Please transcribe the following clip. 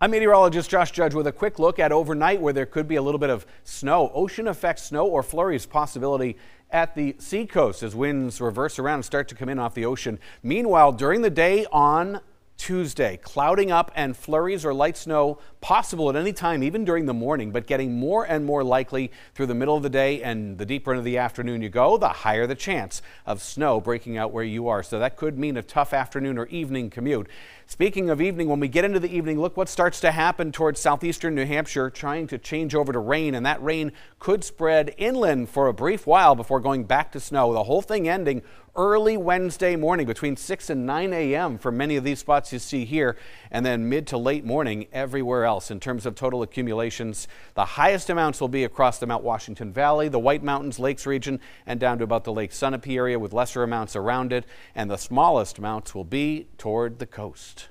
I'm meteorologist Josh Judge with a quick look at overnight where there could be a little bit of snow. Ocean effect snow or flurries possibility at the seacoast as winds reverse around and start to come in off the ocean. Meanwhile, during the day on Tuesday. Clouding up and flurries or light snow possible at any time, even during the morning, but getting more and more likely through the middle of the day and the deeper into the afternoon you go, the higher the chance of snow breaking out where you are. So that could mean a tough afternoon or evening commute. Speaking of evening, when we get into the evening, look what starts to happen towards southeastern New Hampshire, trying to change over to rain, and that rain could spread inland for a brief while before going back to snow. The whole thing ending early Wednesday morning between 6 and 9 a.m. for many of these spots you see here, and then mid to late morning everywhere else in terms of total accumulations. The highest amounts will be across the Mount Washington Valley, the White Mountains, Lakes region, and down to about the Lake Sunapee area with lesser amounts around it, and the smallest amounts will be toward the coast.